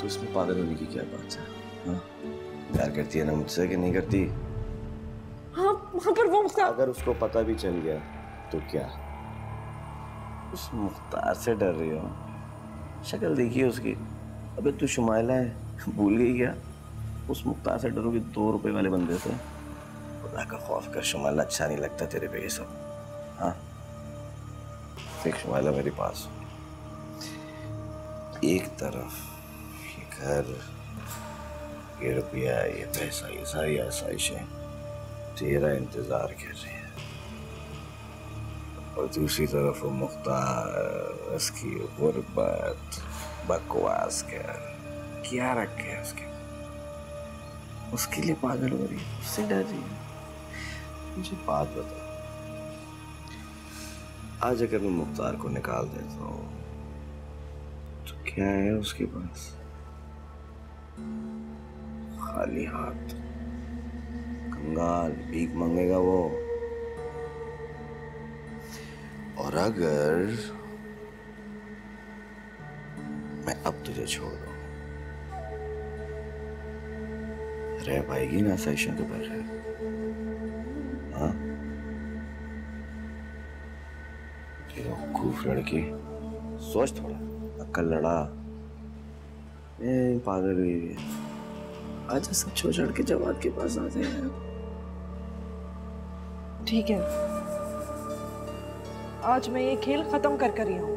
तो इसमें पागल होने की क्या बात है? हाँ? प्यार करती है ना मुझसे कि नहीं करती? हाँ वहाँ पर वो मुख्तार अगर उसको पता भी चल गया तो क्या? उस मुख्तार से डर रही हो? शक्ल देखिए उसकी? अबे तू शुमाइला है? भूल गई क्या? उस मुख्तार से डरोगी दो रुपए वाले बंदे से? खुदा का खौफ कर शुमाइला अच्छा नहीं लगता तेरे पे ये सब। हाँ? देख शुमाइला मेरे पास। एक तरफ़ घर, ये रुपया, ये पैसा, ये सारी आसाइशें तेरा इंतज़ार कर रही है। और दूसरी तरफ़ वो मुख्तार उसकी गुर्बत, बकवास कर, क्या रख है उसके? उसके लिए पागल हो रही है, उससे डर रही है। मुझे बात बता आज अगर मैं मुख्तार को निकाल देता हूँ तो क्या है उसके पास? खाली हाथ। कंगाल भीख मांगेगा वो। और अगर मैं अब तुझे छोड़ दूँ, रह पाएगी ना सेशन के बगैर? हाँ? लड़की, सोच थोड़ा अक्ल लड़ा। ए, पागल हुई है। आज सब छोड़ छाड़ के जवाब के पास आते हैं। ठीक है। आज मैं ये खेल खत्म कर कर ही आऊँ।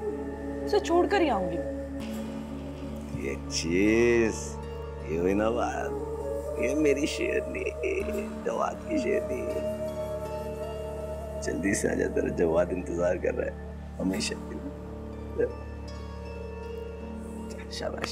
उसे छोड़ कर ही आऊँगी। ये चीज़ ये हुई ना बात। ये मेरी शेरनी जवाद की शेरनी जल्दी से आजा तेरा जवाद इंतज़ार कर रहा है। हमेशा शाबाश।